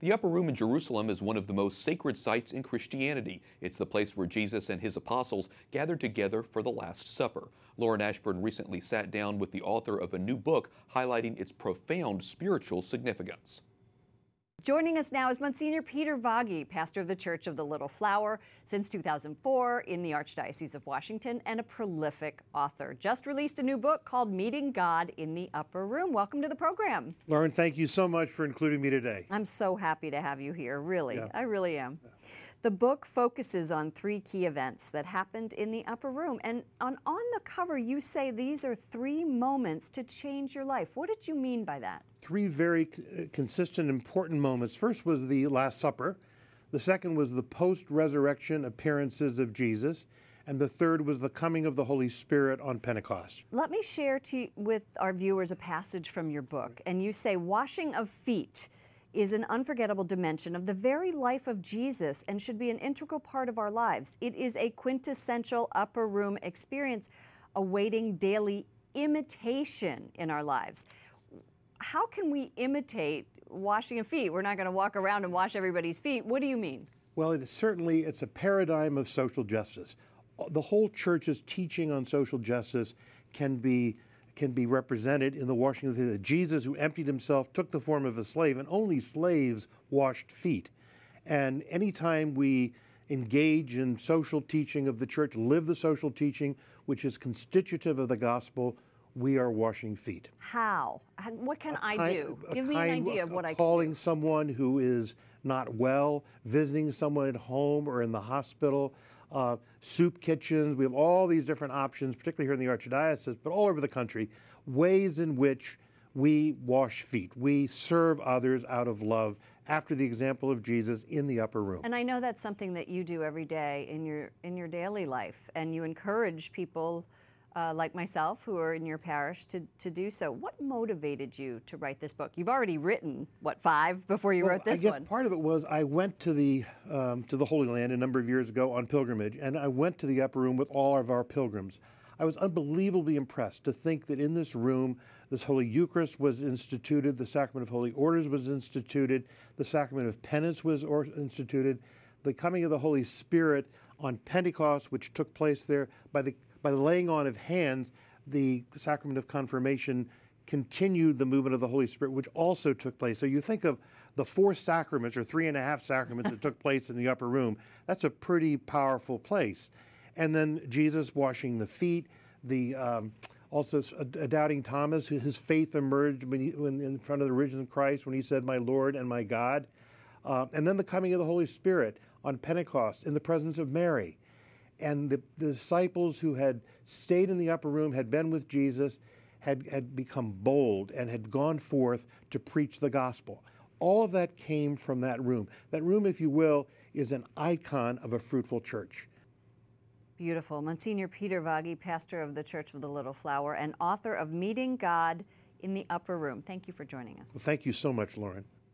The Upper Room in Jerusalem is one of the most sacred sites in Christianity. It's the place where Jesus and his apostles gathered together for the Last Supper. Lauren Ashburn recently sat down with the author of a new book highlighting its profound spiritual significance. Joining us now is Monsignor Peter Vaghi, pastor of the Church of the Little Flower since 2004 in the Archdiocese of Washington and a prolific author. Just released a new book called Meeting God in the Upper Room. Welcome to the program. Lauren, thank you so much for including me today. I'm so happy to have you here, really. Yeah. I really am. Yeah. The book focuses on three key events that happened in the upper room. And on, on the cover, you say these are three moments to change your life. What did you mean by that? Three very uh, consistent, important moments. First was the Last Supper, the second was the post resurrection appearances of Jesus. And the third was the coming of the Holy Spirit on Pentecost. Let me share to, with our viewers a passage from your book. And you say, washing of feet is an unforgettable dimension of the very life of Jesus and should be an integral part of our lives. It is a quintessential upper room experience awaiting daily imitation in our lives. How can we imitate washing of feet? We're not going to walk around and wash everybody's feet. What do you mean? Well, it is certainly it's a paradigm of social justice. The whole church's teaching on social justice can be can be represented in the washing of the feet. Jesus, who emptied himself, took the form of a slave, and only slaves washed feet. And anytime we engage in social teaching of the church, live the social teaching, which is constitutive of the gospel, we are washing feet. How? What can I do? Give me an idea of what I can Calling someone who is not well, visiting someone at home or in the hospital, uh, soup kitchens. We have all these different options, particularly here in the Archdiocese, but all over the country, ways in which we wash feet. We serve others out of love after the example of Jesus in the upper room. And I know that's something that you do every day in your in your daily life and you encourage people uh, like myself who are in your parish to, to do so. What motivated you to write this book? You've already written, what, five before you well, wrote this one? I guess one? part of it was I went to the, um, to the Holy Land a number of years ago on pilgrimage, and I went to the upper room with all of our pilgrims. I was unbelievably impressed to think that in this room, this Holy Eucharist was instituted, the Sacrament of Holy Orders was instituted, the Sacrament of Penance was instituted, the coming of the Holy Spirit on Pentecost, which took place there by the by the laying on of hands, the sacrament of confirmation continued the movement of the Holy Spirit, which also took place. So you think of the four sacraments or three and a half sacraments that took place in the upper room. That's a pretty powerful place. And then Jesus washing the feet, the um, also a, a, doubting Thomas, his faith emerged when, he, when in front of the risen Christ when he said, "My Lord and my God." Uh, and then the coming of the Holy Spirit on Pentecost in the presence of Mary and the, the, disciples who had stayed in the upper room, had been with Jesus, had, had become bold and had gone forth to preach the gospel. All of that came from that room. That room, if you will, is an icon of a fruitful church. Beautiful. Monsignor Peter Vaghi, pastor of the Church of the Little Flower and author of Meeting God in the Upper Room. Thank you for joining us. Well, thank you so much, Lauren.